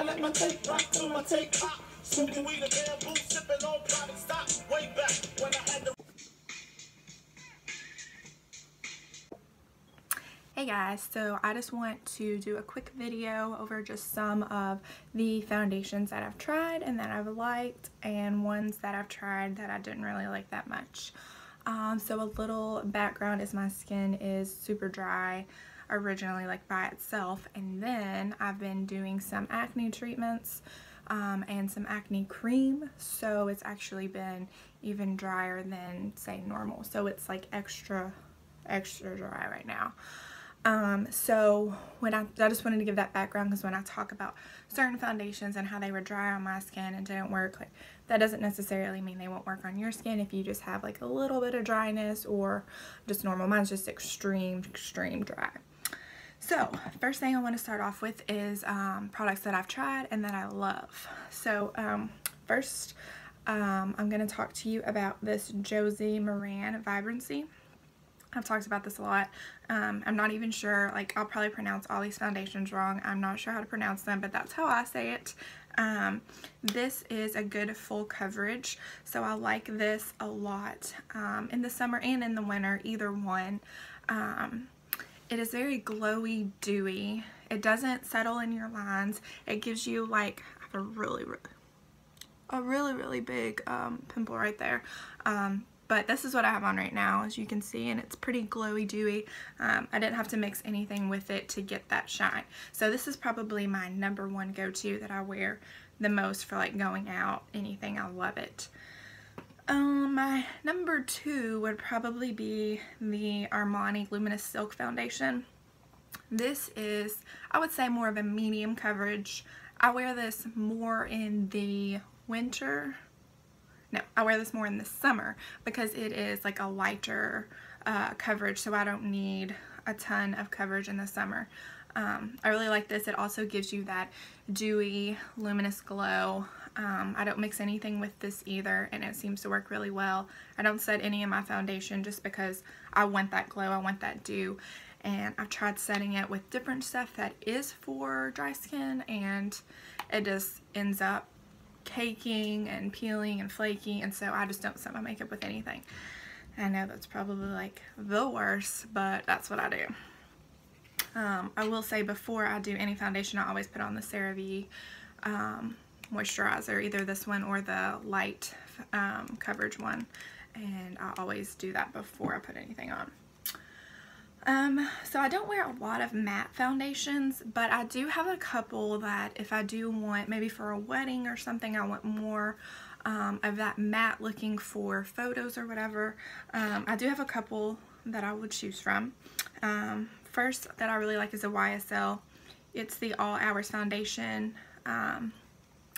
I let my tape rock till my tape pop. Smoking weed and bamboo, sipping on private stock. Way back when I had the Hey guys, so I just want to do a quick video over just some of the foundations that I've tried and that I've liked and ones that I've tried that I didn't really like that much. Um, so a little background is my skin is super dry originally like by itself and then I've been doing some acne treatments um, and some acne cream so it's actually been even drier than say normal so it's like extra extra dry right now. Um, so when I, I just wanted to give that background because when I talk about certain foundations and how they were dry on my skin and didn't work, like that doesn't necessarily mean they won't work on your skin if you just have like a little bit of dryness or just normal. Mine's just extreme, extreme dry. So first thing I want to start off with is um, products that I've tried and that I love. So um, first um, I'm going to talk to you about this Josie Maran Vibrancy. I've talked about this a lot. Um, I'm not even sure, like I'll probably pronounce all these foundations wrong. I'm not sure how to pronounce them, but that's how I say it. Um, this is a good full coverage, so I like this a lot um, in the summer and in the winter, either one. It is very glowy, dewy. It doesn't settle in your lines. It gives you like, a really, really, a really, really big um, pimple right there. Um, but this is what I have on right now as you can see and it's pretty glowy dewy um, I didn't have to mix anything with it to get that shine so this is probably my number one go-to that I wear the most for like going out anything I love it um, my number two would probably be the Armani Luminous Silk Foundation this is I would say more of a medium coverage I wear this more in the winter no, I wear this more in the summer because it is like a lighter uh, coverage so I don't need a ton of coverage in the summer. Um, I really like this. It also gives you that dewy, luminous glow. Um, I don't mix anything with this either and it seems to work really well. I don't set any of my foundation just because I want that glow, I want that dew. And I've tried setting it with different stuff that is for dry skin and it just ends up caking and peeling and flaky and so I just don't set my makeup with anything. I know that's probably like the worst but that's what I do. Um, I will say before I do any foundation I always put on the CeraVe um, moisturizer either this one or the light um, coverage one and I always do that before I put anything on. Um, so I don't wear a lot of matte foundations, but I do have a couple that if I do want, maybe for a wedding or something, I want more um, of that matte looking for photos or whatever. Um, I do have a couple that I would choose from. Um, first that I really like is a YSL. It's the All Hours Foundation. Um,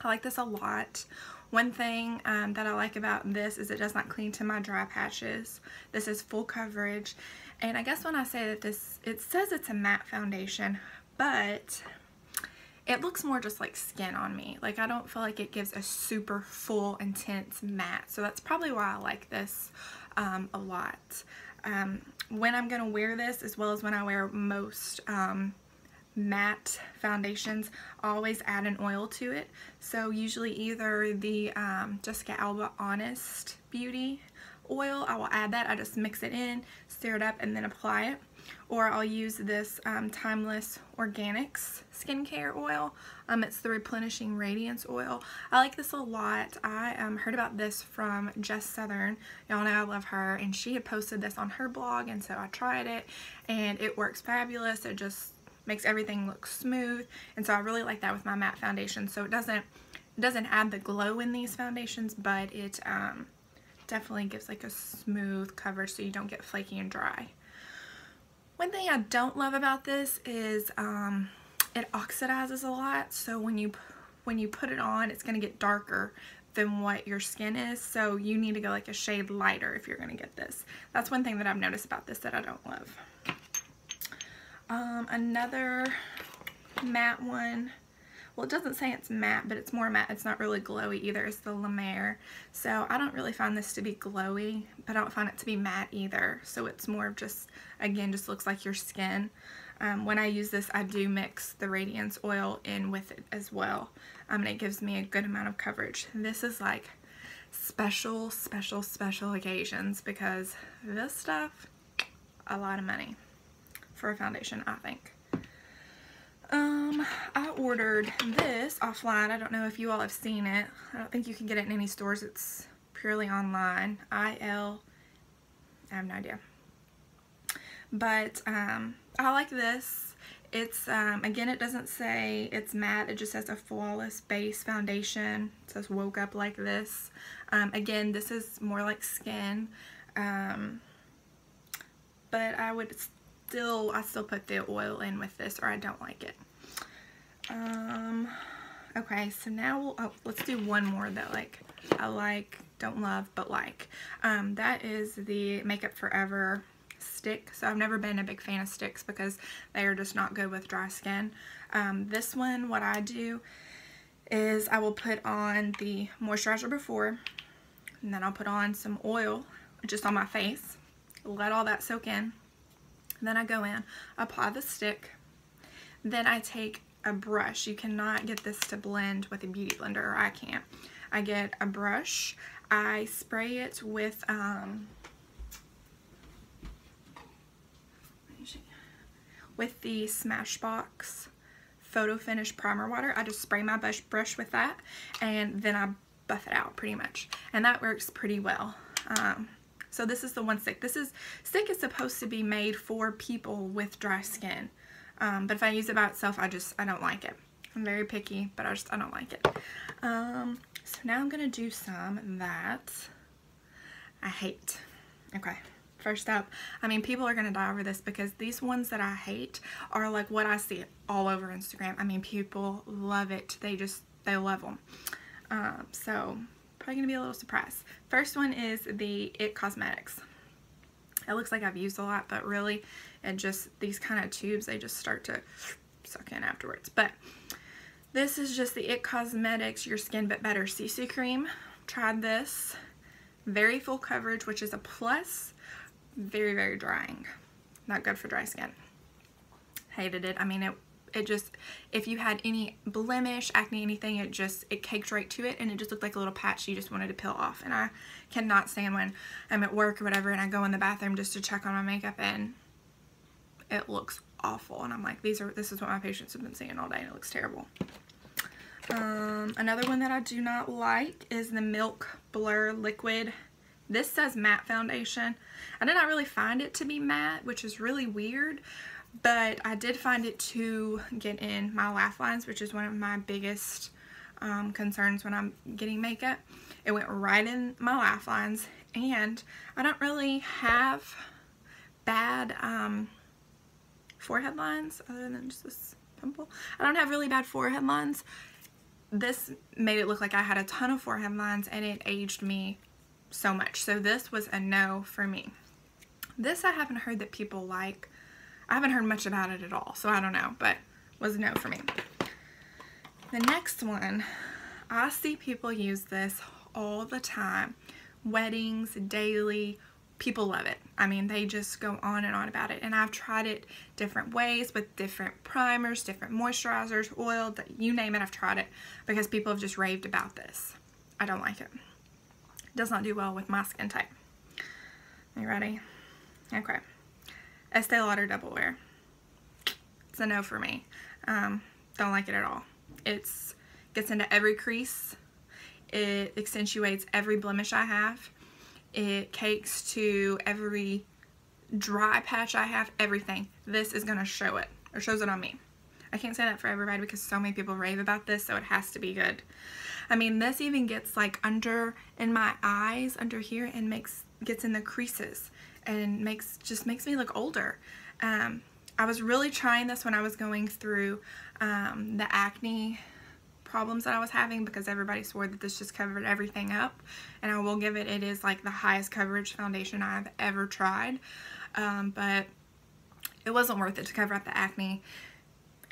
I like this a lot. One thing um, that I like about this is it does not cling to my dry patches. This is full coverage and I guess when I say that this, it says it's a matte foundation, but it looks more just like skin on me. Like I don't feel like it gives a super full, intense matte. So that's probably why I like this um, a lot. Um, when I'm going to wear this, as well as when I wear most um, matte foundations, always add an oil to it. So usually either the um, Jessica Alba Honest Beauty oil. I will add that. I just mix it in, stir it up, and then apply it. Or I'll use this um, Timeless Organics skincare oil. Um, it's the Replenishing Radiance oil. I like this a lot. I um, heard about this from Jess Southern. Y'all know I love her. And she had posted this on her blog. And so I tried it. And it works fabulous. It just makes everything look smooth. And so I really like that with my matte foundation. So it doesn't, it doesn't add the glow in these foundations. But it... Um, definitely gives like a smooth coverage so you don't get flaky and dry. One thing I don't love about this is um, it oxidizes a lot so when you when you put it on it's going to get darker than what your skin is so you need to go like a shade lighter if you're going to get this. That's one thing that I've noticed about this that I don't love. Um, another matte one. Well it doesn't say it's matte but it's more matte. It's not really glowy either. It's the La Mer. So I don't really find this to be glowy. But I don't find it to be matte either. So it's more of just again just looks like your skin. Um, when I use this, I do mix the Radiance oil in with it as well. Um, and it gives me a good amount of coverage. This is like special, special, special occasions because this stuff, a lot of money for a foundation, I think. Um, I ordered this offline. I don't know if you all have seen it. I don't think you can get it in any stores. It's purely online. IL, I have no idea. But, um, I like this. It's, um, again, it doesn't say it's matte. It just says a flawless base foundation. It says woke up like this. Um, again, this is more like skin. Um, but I would still, I still put the oil in with this or I don't like it. Um, okay, so now we'll, oh, let's do one more that like I like, don't love, but like. Um, that is the Makeup Forever stick. So I've never been a big fan of sticks because they are just not good with dry skin. Um, this one, what I do is I will put on the moisturizer before and then I'll put on some oil just on my face, let all that soak in. Then I go in, apply the stick, then I take a brush. You cannot get this to blend with a beauty blender, or I can't. I get a brush, I spray it with, um, with the Smashbox Photo Finish Primer Water. I just spray my brush, brush with that, and then I buff it out pretty much. And that works pretty well. Um, so this is the one stick. This is, stick is supposed to be made for people with dry skin. Um, but if I use it by itself, I just, I don't like it. I'm very picky, but I just, I don't like it. Um, so now I'm going to do some that I hate. Okay. First up, I mean, people are going to die over this because these ones that I hate are like what I see all over Instagram. I mean, people love it. They just, they love them. Um, so probably gonna be a little surprised. First one is the IT Cosmetics. It looks like I've used a lot, but really, it just, these kind of tubes, they just start to suck in afterwards. But this is just the IT Cosmetics Your Skin But Better CC Cream. Tried this. Very full coverage, which is a plus. Very, very drying. Not good for dry skin. Hated it. I mean, it it just, if you had any blemish, acne, anything, it just, it caked right to it and it just looked like a little patch you just wanted to peel off. And I cannot stand when I'm at work or whatever and I go in the bathroom just to check on my makeup and it looks awful. And I'm like, these are, this is what my patients have been seeing all day and it looks terrible. Um, another one that I do not like is the Milk Blur Liquid. This says matte foundation. I did not really find it to be matte, which is really weird but I did find it to get in my laugh lines, which is one of my biggest um, concerns when I'm getting makeup. It went right in my laugh lines, and I don't really have bad um, forehead lines other than just this pimple. I don't have really bad forehead lines. This made it look like I had a ton of forehead lines, and it aged me so much. So this was a no for me. This I haven't heard that people like. I haven't heard much about it at all, so I don't know, but was no for me. The next one, I see people use this all the time. Weddings, daily, people love it. I mean, they just go on and on about it. And I've tried it different ways with different primers, different moisturizers, oil, that you name it, I've tried it because people have just raved about this. I don't like it. It does not do well with my skin type. Are you ready? Okay. Estee Lauder Double Wear. It's a no for me. Um, don't like it at all. It's gets into every crease. It accentuates every blemish I have. It cakes to every dry patch I have, everything. This is going to show it, or shows it on me. I can't say that for everybody because so many people rave about this, so it has to be good. I mean, this even gets like under in my eyes, under here, and makes gets in the creases and makes just makes me look older. Um, I was really trying this when I was going through um, the acne problems that I was having because everybody swore that this just covered everything up. And I will give it it is like the highest coverage foundation I've ever tried. Um, but it wasn't worth it to cover up the acne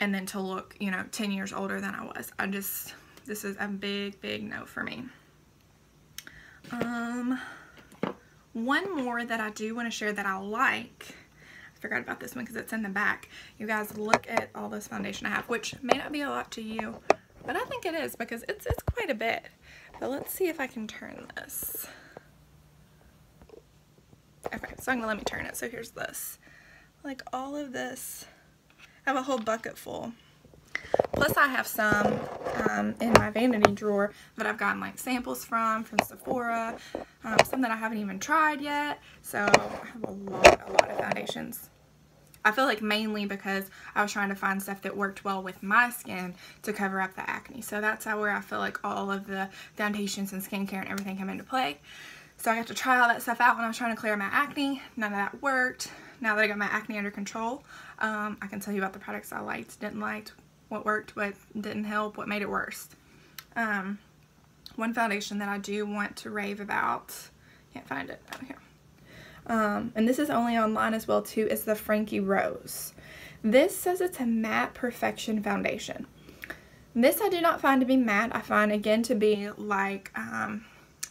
and then to look you know 10 years older than I was. I just this is a big big no for me. Um one more that I do want to share that I like I forgot about this one because it's in the back. You guys look at all this foundation I have, which may not be a lot to you, but I think it is because it's, it's quite a bit. But let's see if I can turn this. Okay, so I'm gonna let me turn it. So here's this. Like all of this, I have a whole bucket full. Plus I have some um, in my vanity drawer that I've gotten like samples from, from Sephora, um, some that I haven't even tried yet. So I have a lot, a lot of foundations. I feel like mainly because I was trying to find stuff that worked well with my skin to cover up the acne. So that's how where I feel like all of the foundations and skincare and everything come into play. So I got to try all that stuff out when I was trying to clear my acne. None of that worked. Now that I got my acne under control, um, I can tell you about the products I liked, didn't like, what worked, what didn't help, what made it worse. Um, one foundation that I do want to rave about, can't find it, oh here. Um, and this is only online as well too, is the Frankie Rose. This says it's a matte perfection foundation. This I do not find to be matte. I find again to be like um,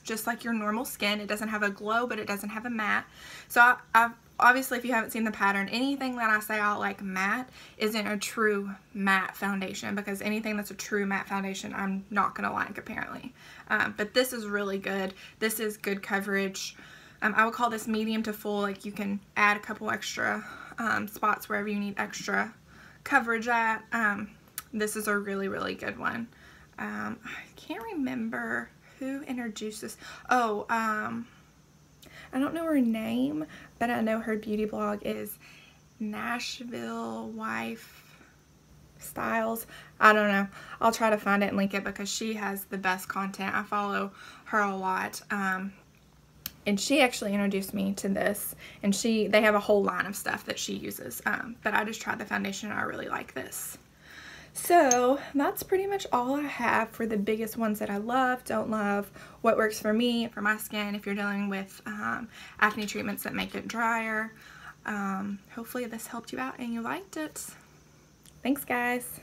just like your normal skin. It doesn't have a glow, but it doesn't have a matte. So I, I've obviously if you haven't seen the pattern, anything that I say I like matte isn't a true matte foundation because anything that's a true matte foundation I'm not going to like apparently. Um, but this is really good. This is good coverage. Um, I would call this medium to full. Like you can add a couple extra um, spots wherever you need extra coverage at. Um, this is a really, really good one. Um, I can't remember who introduced this. Oh, um, I don't know her name, but I know her beauty blog is Nashville Wife Styles. I don't know. I'll try to find it and link it because she has the best content. I follow her a lot. Um, and she actually introduced me to this and she they have a whole line of stuff that she uses um, but I just tried the foundation and I really like this so that's pretty much all I have for the biggest ones that I love, don't love, what works for me, for my skin, if you're dealing with um, acne treatments that make it drier. Um, hopefully this helped you out and you liked it. Thanks guys.